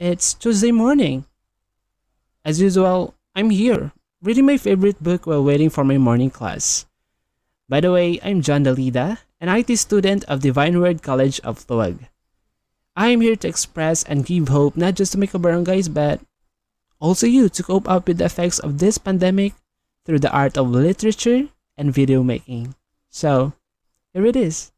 It's Tuesday morning. As usual, I'm here, reading my favorite book while waiting for my morning class. By the way, I'm John Dalida, an IT student of Divine Word College of Laoag. I am here to express and give hope not just to my barangays but also you to cope up with the effects of this pandemic through the art of literature and video making. So, here it is.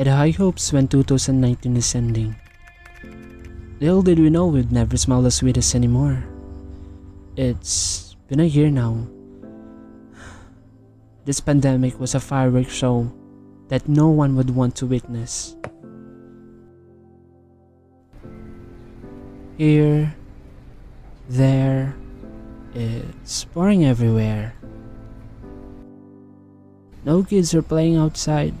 Had high hopes when 2019 is ending. Little did we know we'd never smell the sweetest anymore. It's been a year now. This pandemic was a fireworks show that no one would want to witness. Here, there, it's pouring everywhere. No kids are playing outside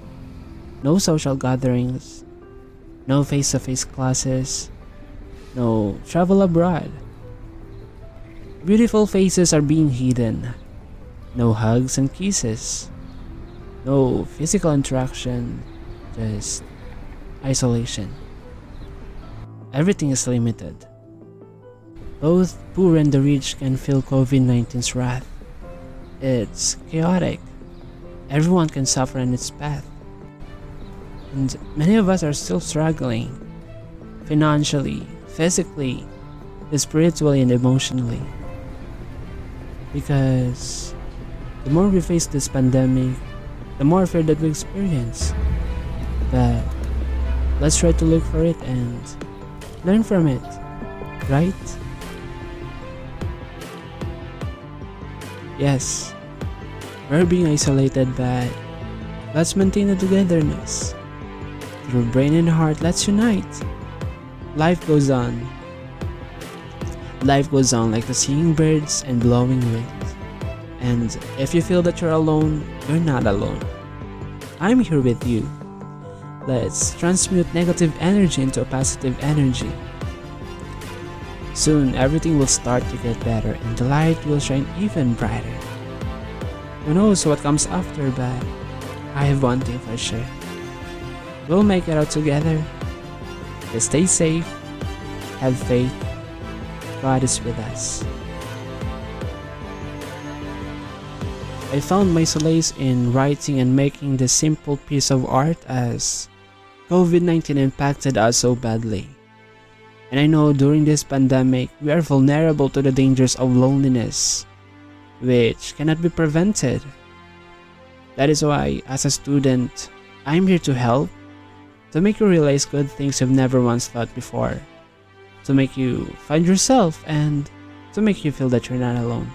no social gatherings, no face to face classes, no travel abroad. Beautiful faces are being hidden, no hugs and kisses, no physical interaction, just isolation. Everything is limited. Both poor and the rich can feel COVID 19's wrath. It's chaotic. Everyone can suffer in its path. And many of us are still struggling financially, physically, spiritually, and emotionally. Because the more we face this pandemic, the more fear that we experience. But let's try to look for it and learn from it, right? Yes, we're being isolated, but let's maintain the togetherness. Through brain and heart, let's unite. Life goes on. Life goes on like the singing birds and blowing wind. And if you feel that you're alone, you're not alone. I'm here with you. Let's transmute negative energy into a positive energy. Soon, everything will start to get better and the light will shine even brighter. Who knows what comes after, but I have one thing for sure. We'll make it out together. Just stay safe, have faith, God is with us. I found my solace in writing and making this simple piece of art as COVID 19 impacted us so badly. And I know during this pandemic, we are vulnerable to the dangers of loneliness, which cannot be prevented. That is why, as a student, I'm here to help to make you realize good things you've never once thought before, to make you find yourself, and to make you feel that you're not alone.